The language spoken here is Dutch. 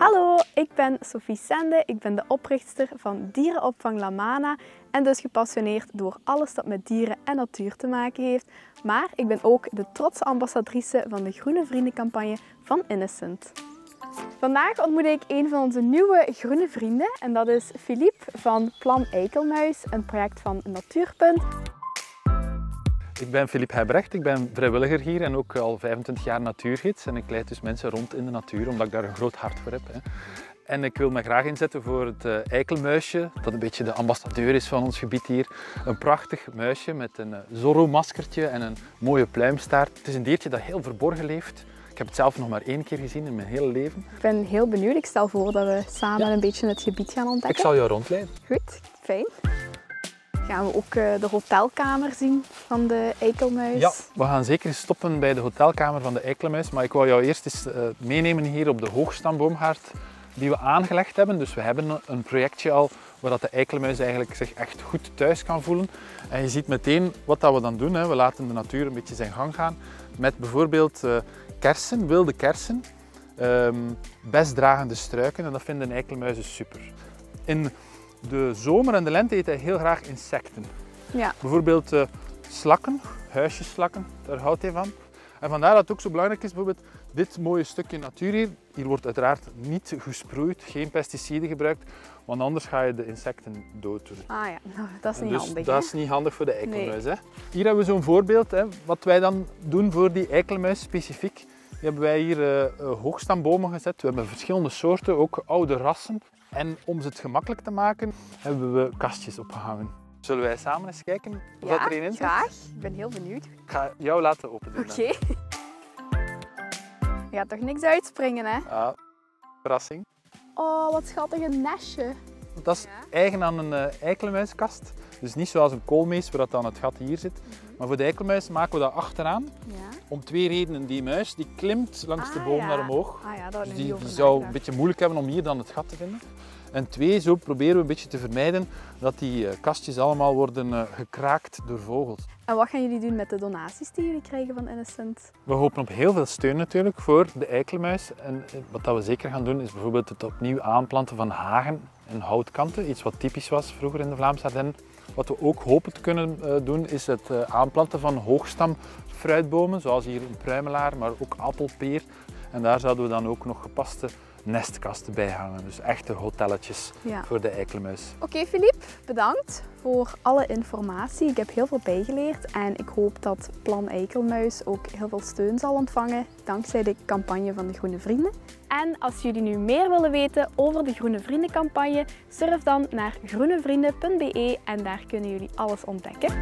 Hallo, ik ben Sophie Sende. Ik ben de oprichter van dierenopvang Lamana en dus gepassioneerd door alles dat met dieren en natuur te maken heeft. Maar ik ben ook de trotse ambassadrice van de Groene Vriendencampagne van Innocent. Vandaag ontmoet ik een van onze nieuwe groene vrienden en dat is Philippe van Plan Eikelmuis, een project van Natuurpunt. Ik ben Philippe Heibrecht, ik ben vrijwilliger hier en ook al 25 jaar natuurgids. En ik leid dus mensen rond in de natuur, omdat ik daar een groot hart voor heb. Hè. En ik wil me graag inzetten voor het uh, eikelmuisje, dat een beetje de ambassadeur is van ons gebied hier. Een prachtig muisje met een uh, Zorro-maskertje en een mooie pluimstaart. Het is een diertje dat heel verborgen leeft. Ik heb het zelf nog maar één keer gezien in mijn hele leven. Ik ben heel benieuwd. Ik stel voor dat we samen een beetje het gebied gaan ontdekken. Ik zal jou rondleiden. Goed, fijn gaan we ook eh, de hotelkamer zien van de eikelmuis. Ja, we gaan zeker stoppen bij de hotelkamer van de eikelmuis. Maar ik wil jou eerst eens eh, meenemen hier op de hoogstamboomgaard die we aangelegd hebben. Dus we hebben een projectje al waar de eikelmuis eigenlijk zich echt goed thuis kan voelen. En je ziet meteen wat dat we dan doen. We laten de natuur een beetje zijn gang gaan met bijvoorbeeld uh, kersen, wilde kersen, um, bestdragende struiken en dat vinden eikelmuizen super. In de zomer en de lente eet hij heel graag insecten. Ja. Bijvoorbeeld uh, slakken, huisjesslakken, daar houdt hij van. En vandaar dat het ook zo belangrijk is, bijvoorbeeld dit mooie stukje natuur hier. Hier wordt uiteraard niet gesproeid, geen pesticiden gebruikt, want anders ga je de insecten dood doen. Ah ja, nou, dat is niet dus handig. Dat is niet handig voor de eikelmuis. Hè? Hier hebben we zo'n voorbeeld, hè, wat wij dan doen voor die eikelmuis specifiek. Die hebben wij hier uh, hoogstambomen gezet. We hebben verschillende soorten, ook oude rassen. En om ze het gemakkelijk te maken, hebben we kastjes opgehangen. Zullen wij samen eens kijken wat ja, er erin zit? graag. Ik ben heel benieuwd. Ik ga jou laten open doen. Oké. Okay. Je gaat toch niks uitspringen, hè? Ja, verrassing. Oh, wat schattig, een nestje. Dat is eigen aan een uh, eikelmuiskast. Dus niet zoals een koolmees, waar dat dan het gat hier zit. Mm -hmm. Maar voor de eikelmuis maken we dat achteraan. Ja. Om twee redenen. Die muis die klimt langs ah, de boom ja. naar omhoog. Ah, ja, dus die, die zou een beetje moeilijk hebben om hier dan het gat te vinden. En twee, zo proberen we een beetje te vermijden dat die uh, kastjes allemaal worden uh, gekraakt door vogels. En wat gaan jullie doen met de donaties die jullie krijgen van Innocent? We hopen op heel veel steun natuurlijk voor de eikelmuis. En wat dat we zeker gaan doen is bijvoorbeeld het opnieuw aanplanten van hagen en houtkanten. Iets wat typisch was vroeger in de Vlaamse Ardennen. Wat we ook hopen te kunnen uh, doen is het uh, aanplanten van hoogstamfruitbomen, zoals hier een pruimelaar, maar ook appelpeer. En daar zouden we dan ook nog gepaste nestkasten bij hangen. Dus echte hotelletjes ja. voor de eikelmuis. Oké okay, Philippe, bedankt voor alle informatie. Ik heb heel veel bijgeleerd en ik hoop dat Plan Eikelmuis ook heel veel steun zal ontvangen dankzij de campagne van de Groene Vrienden. En als jullie nu meer willen weten over de Groene Vriendencampagne, surf dan naar groenevrienden.be en daar kunnen jullie alles ontdekken.